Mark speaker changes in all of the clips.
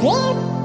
Speaker 1: Rip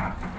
Speaker 1: Thank you.